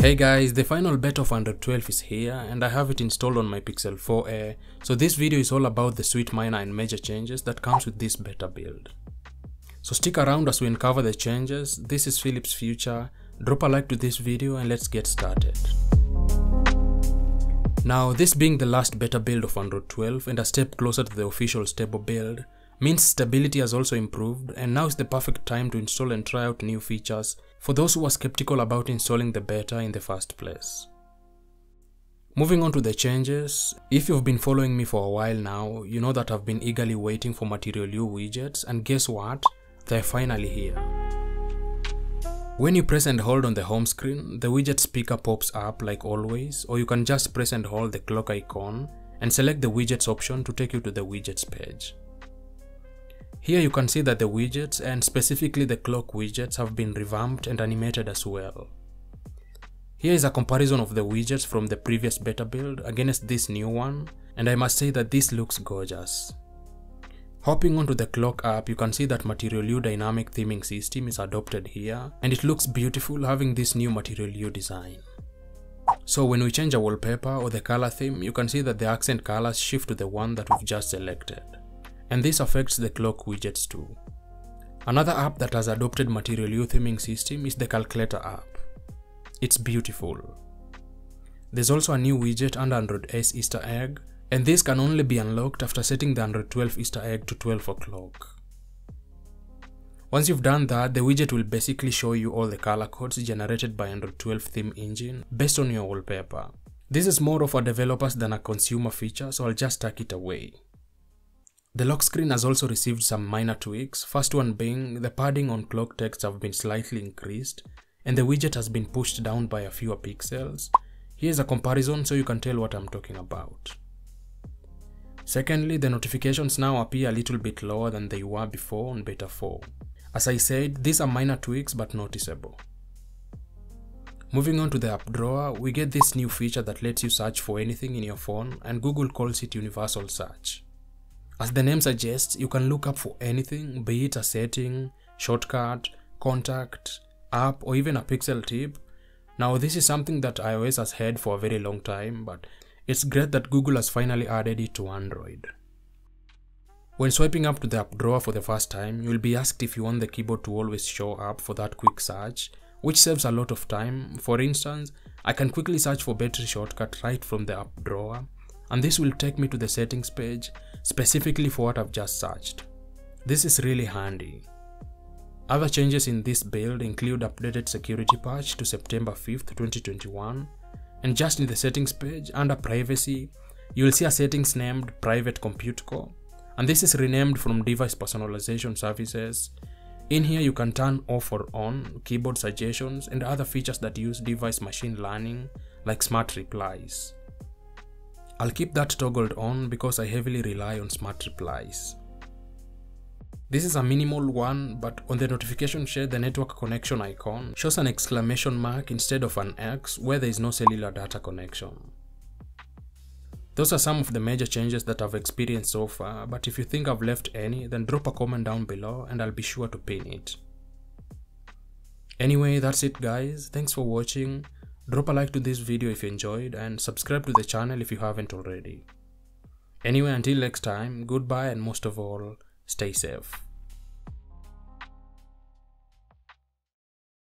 Hey guys, the final beta of Android 12 is here and I have it installed on my Pixel 4a, so this video is all about the sweet minor and major changes that comes with this beta build. So stick around as we uncover the changes, this is Philips Future, drop a like to this video and let's get started. Now this being the last beta build of Android 12 and a step closer to the official stable build, means stability has also improved and now is the perfect time to install and try out new features for those who are skeptical about installing the beta in the first place. Moving on to the changes, if you've been following me for a while now, you know that I've been eagerly waiting for Material You widgets and guess what? They're finally here. When you press and hold on the home screen, the widgets picker pops up like always or you can just press and hold the clock icon and select the widgets option to take you to the widgets page. Here you can see that the widgets and specifically the clock widgets have been revamped and animated as well. Here is a comparison of the widgets from the previous beta build against this new one and I must say that this looks gorgeous. Hopping onto the clock app you can see that Material You dynamic theming system is adopted here and it looks beautiful having this new Material You design. So when we change a wallpaper or the color theme you can see that the accent colors shift to the one that we've just selected and this affects the clock widgets too. Another app that has adopted Material You theming system is the Calculator app. It's beautiful. There's also a new widget under Android S Easter egg, and this can only be unlocked after setting the Android 12 Easter egg to 12 o'clock. Once you've done that, the widget will basically show you all the color codes generated by Android 12 theme engine based on your wallpaper. This is more of a developer's than a consumer feature, so I'll just tuck it away. The lock screen has also received some minor tweaks, first one being the padding on clock text have been slightly increased and the widget has been pushed down by a few pixels. Here's a comparison so you can tell what I'm talking about. Secondly, the notifications now appear a little bit lower than they were before on beta 4. As I said, these are minor tweaks but noticeable. Moving on to the app drawer, we get this new feature that lets you search for anything in your phone and Google calls it universal search. As the name suggests, you can look up for anything, be it a setting, shortcut, contact, app, or even a pixel tip. Now, this is something that iOS has had for a very long time, but it's great that Google has finally added it to Android. When swiping up to the app drawer for the first time, you'll be asked if you want the keyboard to always show up for that quick search, which saves a lot of time. For instance, I can quickly search for battery shortcut right from the app drawer, and this will take me to the settings page specifically for what I've just searched. This is really handy. Other changes in this build include updated security patch to September 5th, 2021, and just in the settings page under privacy, you will see a settings named private compute core, and this is renamed from device personalization services. In here you can turn off or on keyboard suggestions and other features that use device machine learning like smart replies. I'll keep that toggled on because I heavily rely on smart replies. This is a minimal one, but on the notification shade, the network connection icon shows an exclamation mark instead of an X where there is no cellular data connection. Those are some of the major changes that I've experienced so far, but if you think I've left any, then drop a comment down below and I'll be sure to pin it. Anyway, that's it guys, thanks for watching. Drop a like to this video if you enjoyed and subscribe to the channel if you haven't already. Anyway, until next time, goodbye and most of all, stay safe.